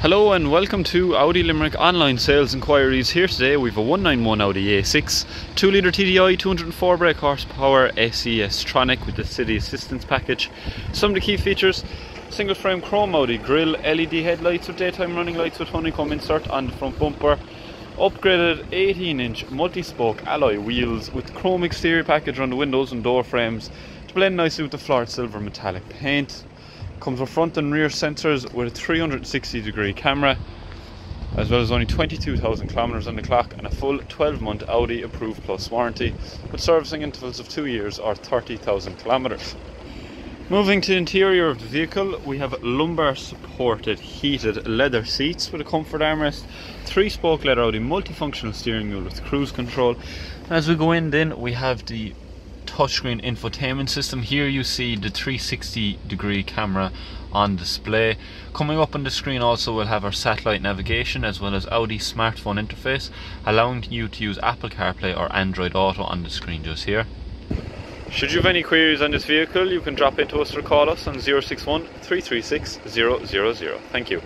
Hello and welcome to Audi Limerick online sales inquiries. Here today we have a 191 Audi A6, 2 litre TDI, 204 brake horsepower, SE S tronic with the city assistance package. Some of the key features single frame chrome Audi grille, LED headlights with daytime running lights with honeycomb insert on the front bumper, upgraded 18 inch multi spoke alloy wheels with chrome exterior package on the windows and door frames to blend nicely with the Floret silver metallic paint Comes with front and rear sensors with a 360 degree camera, as well as only 22,000 kilometers on the clock and a full 12 month Audi approved plus warranty with servicing intervals of 2 years or 30,000 kilometers. Moving to the interior of the vehicle, we have lumbar supported heated leather seats with a comfort armrest, three spoke leather Audi multifunctional steering wheel with cruise control. And as we go in then we have the touchscreen infotainment system. Here you see the 360 degree camera on display. Coming up on the screen also we'll have our satellite navigation as well as Audi smartphone interface allowing you to use Apple CarPlay or Android Auto on the screen just here. Should you have any queries on this vehicle you can drop into us or call us on 061 336 000. Thank you.